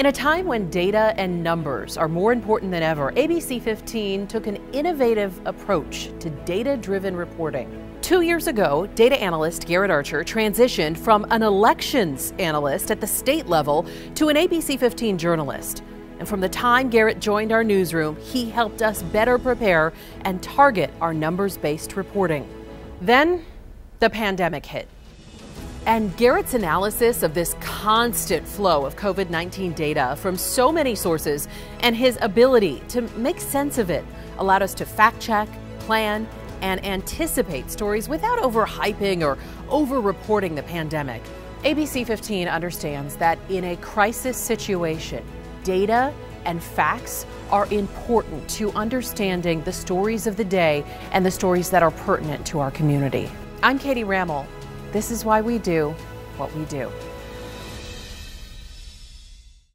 In a time when data and numbers are more important than ever, ABC 15 took an innovative approach to data driven reporting. Two years ago, data analyst Garrett Archer transitioned from an elections analyst at the state level to an ABC 15 journalist. And from the time Garrett joined our newsroom, he helped us better prepare and target our numbers based reporting. Then the pandemic hit. And Garrett's analysis of this constant flow of COVID 19 data from so many sources and his ability to make sense of it allowed us to fact check, plan, and anticipate stories without overhyping or over reporting the pandemic. ABC 15 understands that in a crisis situation, data and facts are important to understanding the stories of the day and the stories that are pertinent to our community. I'm Katie Raml. This is why we do what we do.